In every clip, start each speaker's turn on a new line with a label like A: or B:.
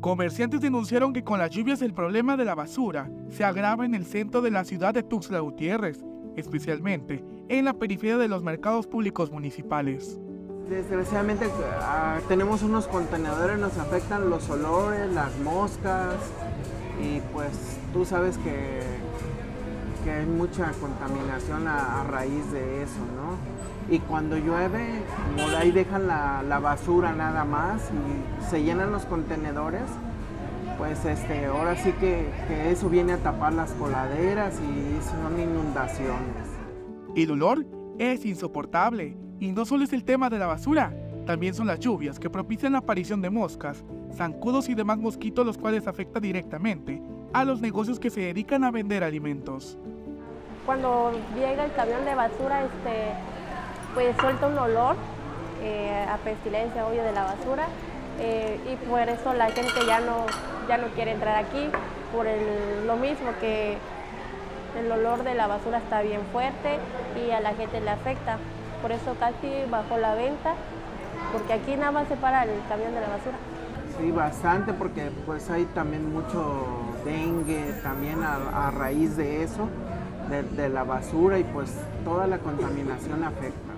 A: Comerciantes denunciaron que con las lluvias el problema de la basura se agrava en el centro de la ciudad de Tuxtla Gutiérrez, especialmente en la periferia de los mercados públicos municipales.
B: Desgraciadamente ah, tenemos unos contenedores, nos afectan los olores, las moscas y pues tú sabes que, que hay mucha contaminación a, raíz de eso, ¿no? y cuando llueve, por ahí dejan la, basura nada más y se llenan los contenedores, pues este, ahora sí que, eso viene a tapar las coladeras y son inundaciones.
A: El olor es insoportable y no solo es el tema de la basura, también son las lluvias que propician la aparición de moscas, zancudos y demás mosquitos los cuales afectan directamente a los negocios que se dedican a vender alimentos.
C: Cuando llega el camión de basura, este, pues suelta un olor eh, a pestilencia, obvio, de la basura. Eh, y por eso la gente ya no, ya no quiere entrar aquí, por lo mismo que el olor de la basura está bien fuerte y a la gente le afecta. Por eso casi bajó la venta, porque aquí nada más se para el camión de la basura.
B: Sí, bastante, porque pues hay también mucho dengue también a, raíz de eso, de la basura y pues toda la contaminación afecta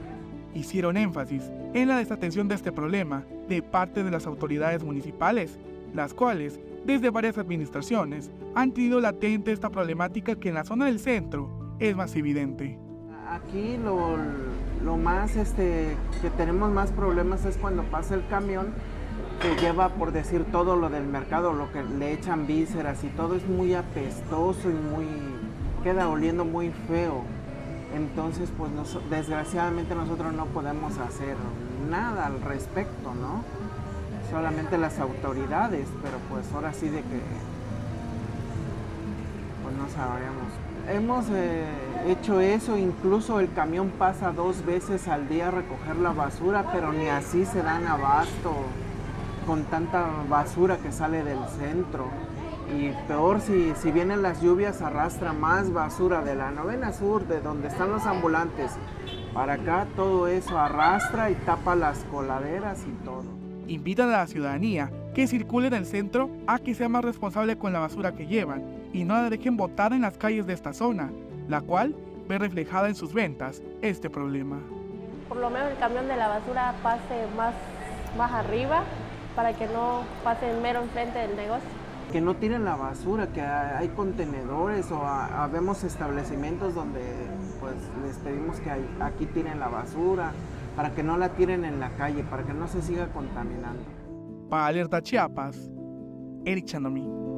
A: hicieron énfasis en la desatención de este problema de parte de las autoridades municipales, las cuales, desde varias administraciones, han tenido latente esta problemática que en la zona del centro es más evidente.
B: Aquí lo, más este, que tenemos más problemas es cuando pasa el camión que lleva, por decir, todo lo del mercado, lo que le echan vísceras y todo es muy apestoso y muy queda oliendo muy feo. Entonces, pues desgraciadamente nosotros no podemos hacer nada al respecto, ¿no? Solamente las autoridades, pero pues ahora sí de que, pues no sabríamos. Hemos eh, hecho eso, incluso el camión pasa dos veces al día a recoger la basura, pero ni así se dan abasto con tanta basura que sale del centro y peor si, si vienen las lluvias arrastra más basura de la novena sur, de donde están los ambulantes. Para acá todo eso arrastra y tapa las coladeras y todo.
A: Invitan a la ciudadanía que circule en el centro a que sea más responsable con la basura que llevan y no la dejen botada en las calles de esta zona, la cual ve reflejada en sus ventas este problema.
C: Por lo menos el camión de la basura pase más, más arriba para que no pase mero enfrente del negocio
B: que no tiren la basura, que hay contenedores o habemos establecimientos donde pues les pedimos que aquí tiren la basura, para que no la tiren en la calle, para que no se siga contaminando.
A: Para Alerta Chiapas, Eric Chanomi.